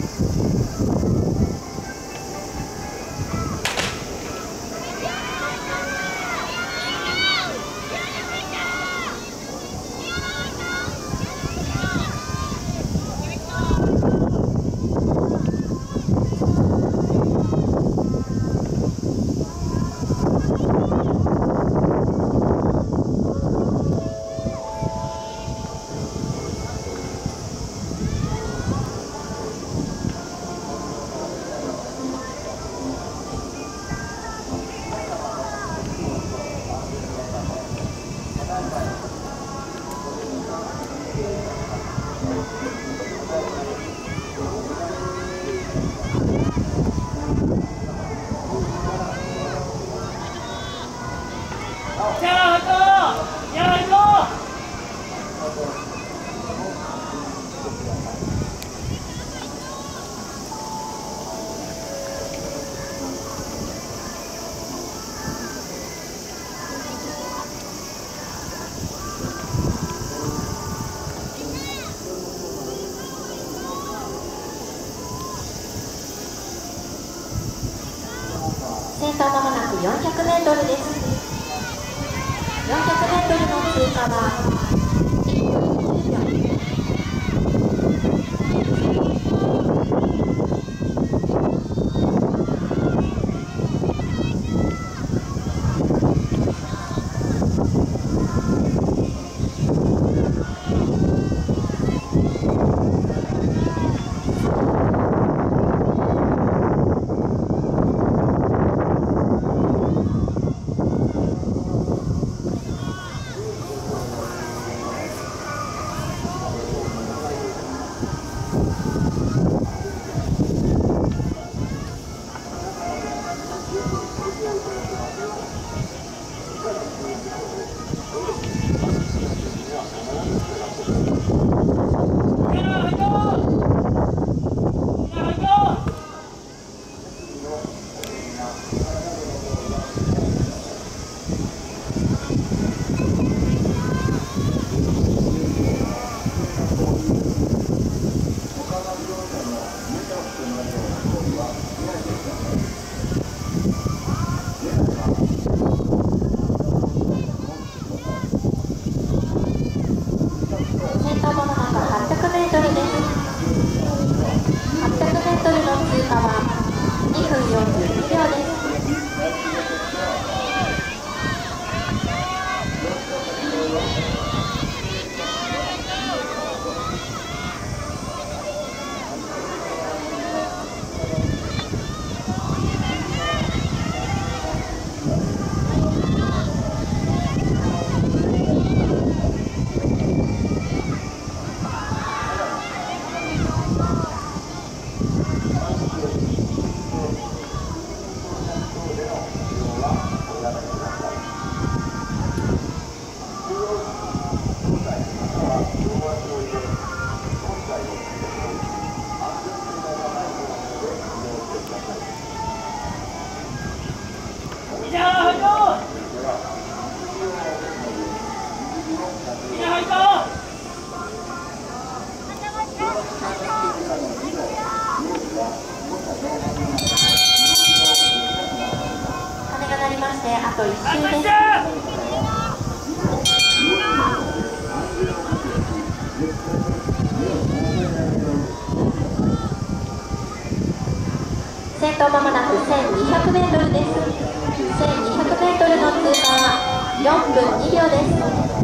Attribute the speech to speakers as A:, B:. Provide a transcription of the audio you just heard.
A: あっ。400メートルです。400メートルの通過は1分10秒してあと1周です。先頭まもなく 1200m です。1200m の通過は4分2秒です。